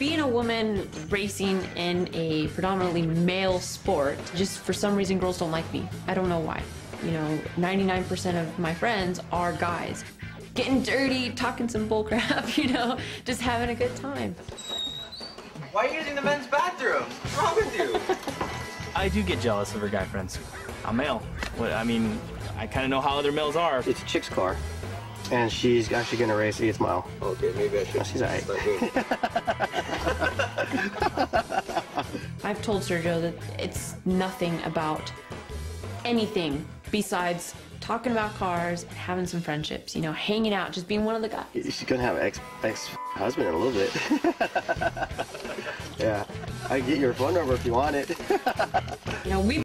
Being a woman racing in a predominantly male sport, just for some reason girls don't like me. I don't know why. You know, 99% of my friends are guys. Getting dirty, talking some bullcrap, you know, just having a good time. Why are you using the men's bathroom? What's wrong with you? I do get jealous of her guy friends. I'm male. What, I mean, I kind of know how other males are. It's a chick's car, and she's actually gonna race eighth mile. Okay, maybe I should. she's alright. start doing it. I've told Sergio that it's nothing about anything besides talking about cars, having some friendships, you know, hanging out, just being one of the guys. She's gonna have an ex ex husband in a little bit. yeah, I can get your phone number if you want it. You know, we